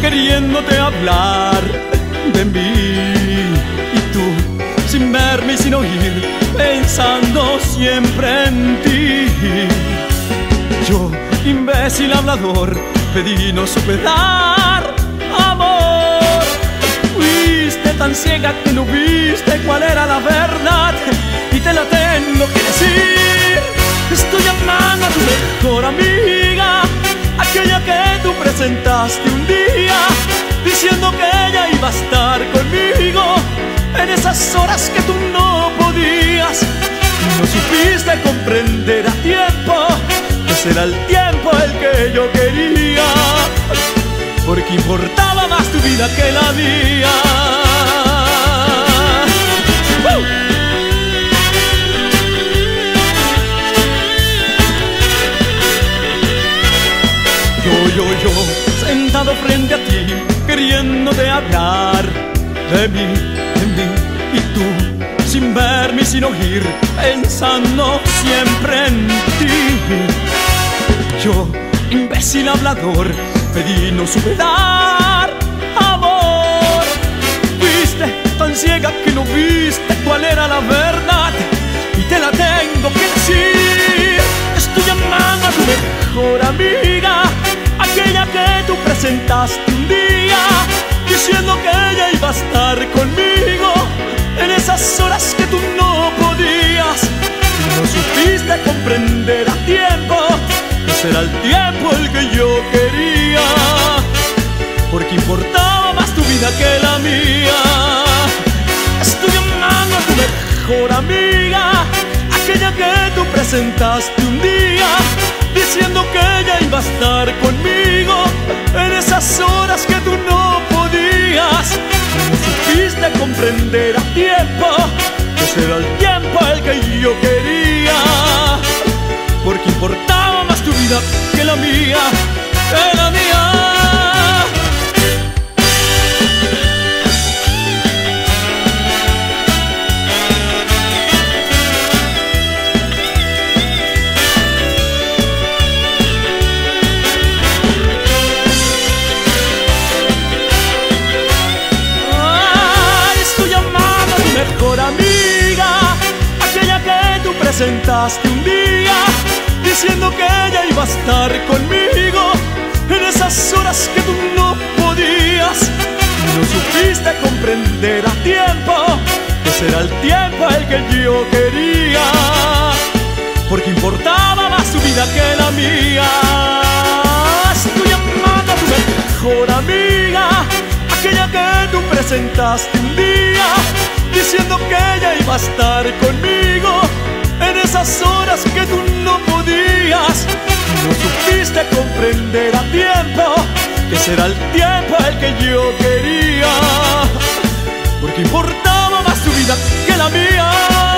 queriéndote hablar de mí. Y tú, sin verme y sin oír, pensando siempre en ti. Yo, imbécil hablador, pedí no supe dar amor. Fuiste tan ciega que no viste cuál era la verdad un día, diciendo que ella iba a estar conmigo en esas horas que tú no podías. No supiste comprender a tiempo que será el tiempo el que yo quería, porque importaba más tu vida que la mía. Yo, yo, yo, sentado frente a ti, queriéndote hablar de mí, de mí, y tú, sin verme y sin oír, pensando siempre en ti. Yo, imbécil hablador, pedí no supe dar amor. Fuiste tan ciega que no viste cuál era la verdad, y te la tengo que decir. Estoy llamando a tu mejor que un día, diciendo que ella iba a estar conmigo en esas horas que tú no podías. No supiste comprender a tiempo que será el tiempo el que yo quería, porque importaba más tu vida que la mía. Estoy llamando a tu mejor amiga, aquella que tú presentaste un día diciendo que ella iba a estar conmigo en comprender a tiempo que será el tiempo el que yo quería, porque importaba más tu vida que la mía, presentaste un día, diciendo que ella iba a estar conmigo en esas horas que tú no podías. No supiste comprender a tiempo que será el tiempo el que yo quería, porque importaba más tu vida que la mía. Estoy llamando a tu mejor amiga, aquella que tú presentaste un día diciendo que ella iba a estar conmigo esas horas que tú no podías, no supiste comprender a tiempo que será el tiempo el que yo quería, porque importaba más tu vida que la mía.